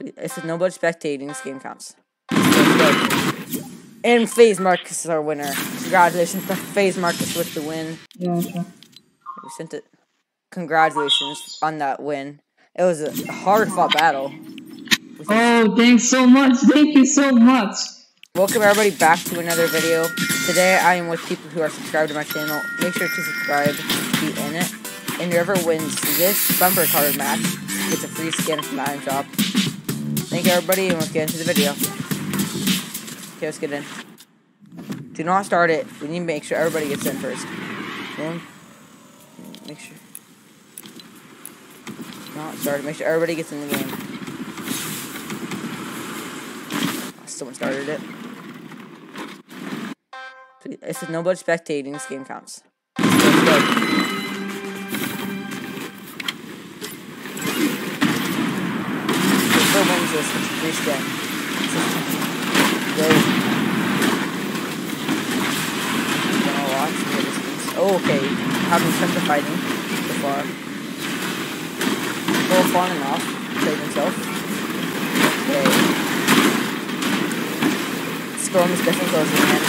It says nobody spectating. This game counts. And FaZe Marcus is our winner. Congratulations to FaZe Marcus with the win. Yeah, sure. We sent it. Congratulations on that win. It was a hard fought battle. Oh, thanks so much. Thank you so much. Welcome everybody back to another video. Today I am with people who are subscribed to my channel. Make sure to subscribe to be in it. And whoever wins this bumper card match gets a free skin from the item shop. Thank you everybody and let's get into the video. Okay, let's get in. Do not start it. We need to make sure everybody gets in first. Boom. Make sure. Not started. Make sure everybody gets in the game. Someone started it. It says nobody spectating. This game counts. This free skin. Go. Gonna watch the distance. Oh, okay. Tons of fighting so far. Go falling off. Save himself. Okay. Storm is definitely closing in.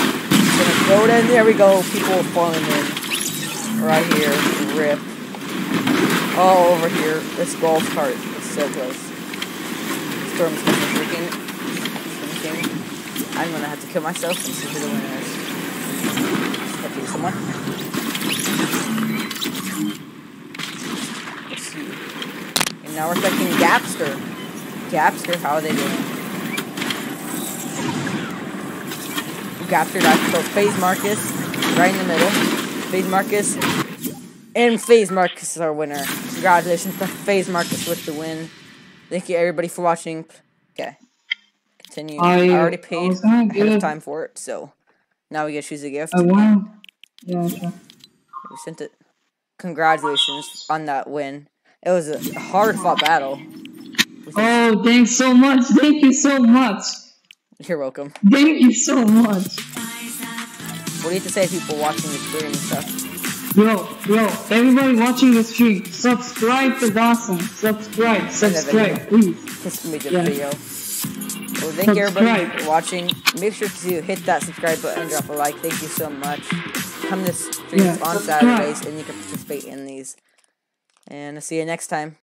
Gonna go in. There we go. People are falling in. Right here. Rip. Oh, over here. This golf cart is so close. Shrinking. I'm gonna have to kill myself and see who the winner is. Let's do someone. Let's see. And now we're checking Gapster. Gapster, how are they doing? Gapster got so FaZe Marcus right in the middle. FaZe Marcus and FaZe Marcus is our winner. Congratulations to FaZe Marcus with the win. Thank you everybody for watching. Okay. Continue. I, I- already paid was gonna ahead of time for it, so now we get to choose a gift. I want. Yeah, sure. We sent it. Congratulations on that win. It was a hard fought battle. Oh, thanks so much. Thank you so much. You're welcome. Thank you so much. What do you have to say to people watching the stream and stuff? Yo, yo, everybody watching the stream, subscribe to Dawson. Subscribe, subscribe, please. Just make the Yeah. video. Well, thank you everybody for watching. Make sure to hit that subscribe button, and drop a like. Thank you so much. Come to streams Yeah, on subscribe. Saturdays, and you can participate in these. And I'll see you next time.